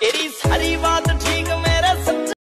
It is Hariva.